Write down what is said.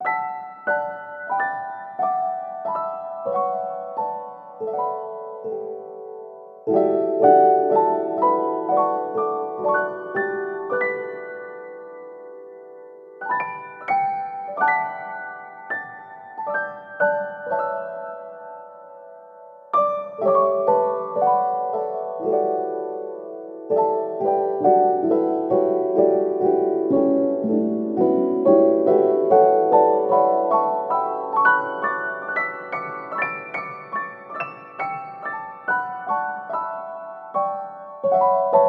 you. you